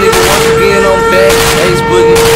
nigga, once again, I'm back. Ace Boogie.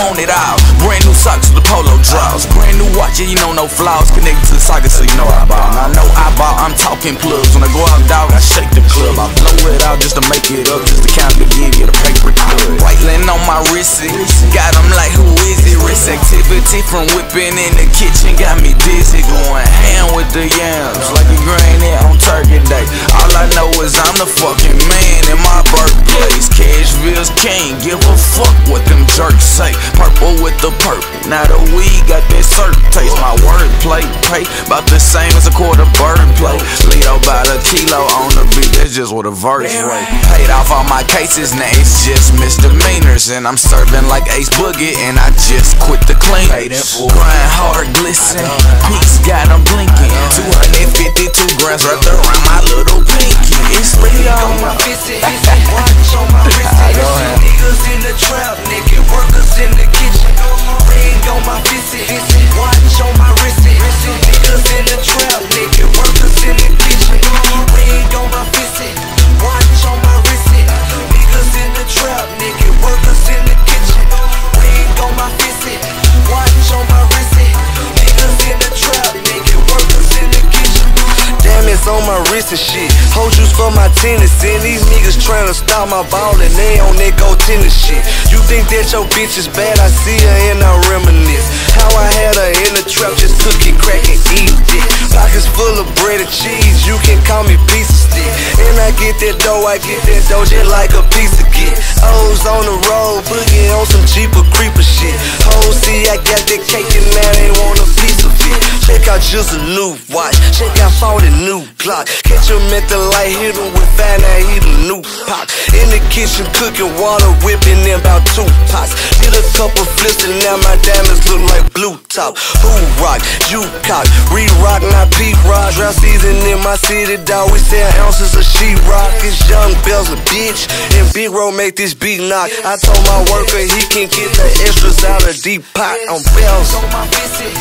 Want it all. Brand new socks with the polo draws. Brand new watch, yeah, you know no flaws. Connected to the socket, so you know I ball. I know I ball, I'm talking plugs. When I go out, dog, I shake the club. I blow it out just to make it up, just to count it again, get a paper cut. Whiteland on my wrist, got 'em like who is it? Wrist activity from whipping in the kitchen got me dizzy. Going ham with the yams, like a granny on turkey day. All I know is I'm the fucking man in my birthplace. Cashville's king, give a fuck what them say. Purple with the purple, now the weed got that certain taste. My wordplay pay about the same as a quarter bird play. Lito about a kilo on the beat, that's just what a verse weigh. Paid off all my cases, now it's just misdemeanors. And I'm serving like Ace Boogie, and I just quit the clean. Grind hard, glisten, peace got 'em blinking. 252 grams wrapped around my little pinky. It's real. Wrist and shit. Whole juice for my tennis. And these niggas tryna stop my ball and they on that go tennis shit. You think that your bitch is bad? I see her and I reminisce. How I had her in the trap, just cook it, crack and eat it. Pockets full of bread and cheese. You can call me piece of stick. And I get that dough, I get that dough just like a piece of get. O's on the road, boogie on some cheaper creeper shit. Hoes see I got that cake and now they want a piece of it. Check out just a new watch. Check out 40 new Glock. Catch him at the light, hit him with fire, now he the new pop. In the kitchen cooking water, whipping them about two pots. Did a couple flips and now my diamonds look like blue top. Who rock? You cock. Re-rock, not peak rock. Dry season in my city, dog. We sell ounces of sheet rock. It's young bells a bitch. And Big Roll make this beat knock. I told my worker he can get the extras out of deep pot on bells. On my visit,